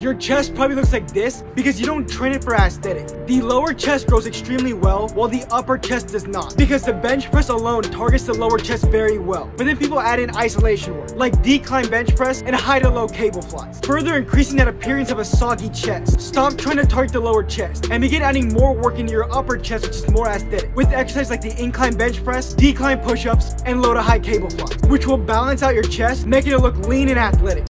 Your chest probably looks like this because you don't train it for aesthetic. The lower chest grows extremely well while the upper chest does not because the bench press alone targets the lower chest very well. But then people add in isolation work like decline bench press and high to low cable flies, further increasing that appearance of a soggy chest. Stop trying to target the lower chest and begin adding more work into your upper chest which is more aesthetic with exercises like the incline bench press, decline push-ups, and low to high cable flies which will balance out your chest making it look lean and athletic.